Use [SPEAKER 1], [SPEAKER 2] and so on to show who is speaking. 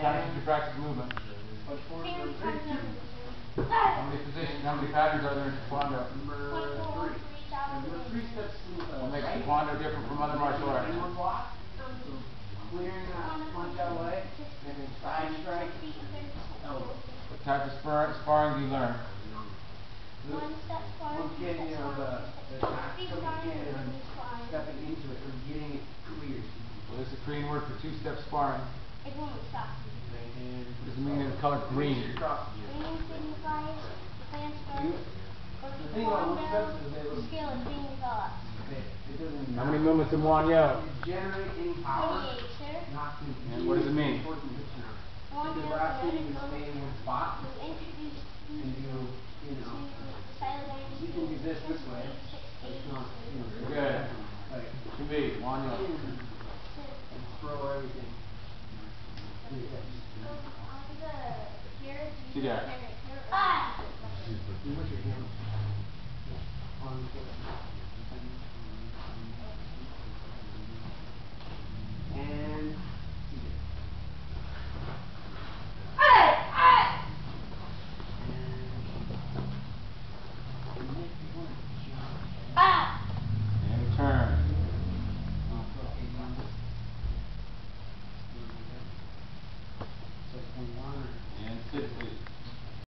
[SPEAKER 1] Many you practice movement? How many positions, how many patterns are there in Taekwondo?
[SPEAKER 2] Number three.
[SPEAKER 1] What makes. Taekwondo different from other martial arts?
[SPEAKER 2] Clearing that punch out away, and then side strike.
[SPEAKER 1] What type of spar- sparring do you learn?
[SPEAKER 3] One step forward.
[SPEAKER 2] Once again, you know, the, the
[SPEAKER 3] Three
[SPEAKER 2] coming
[SPEAKER 3] sparring,
[SPEAKER 2] in and stepping into it, and getting it cleared.
[SPEAKER 1] What is the Korean word for two-step sparring?
[SPEAKER 3] It's
[SPEAKER 1] it mean in the color green?
[SPEAKER 3] Green signifies
[SPEAKER 2] You- the is they
[SPEAKER 3] the skill is being developed.
[SPEAKER 2] Okay, it.
[SPEAKER 1] How many movements in Won-Hyo?
[SPEAKER 2] Generate any power.
[SPEAKER 1] And what does it mean?
[SPEAKER 3] One
[SPEAKER 2] you
[SPEAKER 3] goes
[SPEAKER 2] one spot
[SPEAKER 3] to introduce you
[SPEAKER 2] and you
[SPEAKER 3] to
[SPEAKER 2] know, you can do this this way, it's not, you know.
[SPEAKER 1] Good.
[SPEAKER 2] Like,
[SPEAKER 1] To be, Won-Hyo.
[SPEAKER 2] and throw everything. Hips. online. And typically